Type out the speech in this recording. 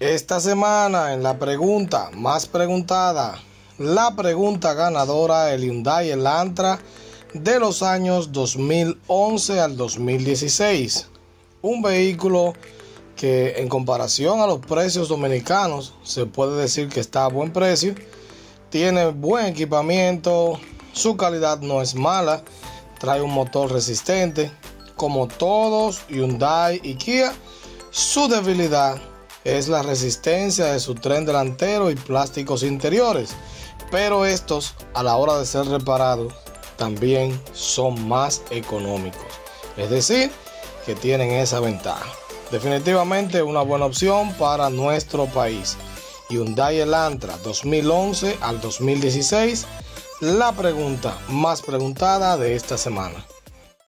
Esta semana en la pregunta más preguntada, la pregunta ganadora el Hyundai Elantra de los años 2011 al 2016. Un vehículo que en comparación a los precios dominicanos se puede decir que está a buen precio. Tiene buen equipamiento, su calidad no es mala, trae un motor resistente. Como todos Hyundai y Kia, su debilidad es la resistencia de su tren delantero y plásticos interiores, pero estos a la hora de ser reparados también son más económicos, es decir, que tienen esa ventaja. Definitivamente una buena opción para nuestro país. Hyundai Elantra 2011 al 2016, la pregunta más preguntada de esta semana.